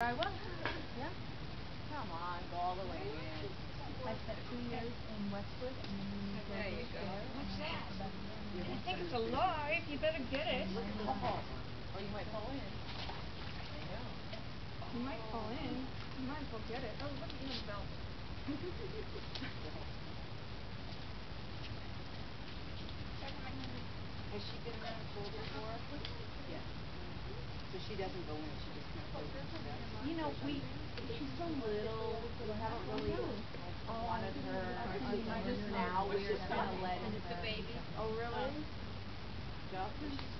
I. Yeah. Come on, go all the way in. I spent two years in Westwood and then we moved There you go. What's that? about a year and a I think it's alive, you better get it. Oh, or you might fall in. You might fall in, you might as well get it. Oh, look at you, Belle. Has she been around cold before? Yes. So she doesn't go in, she just kind of plays with the You know, we, she's so little, we haven't really like wanted her, just now we're just kinda letting her. Oh, really? Duff, is she scared?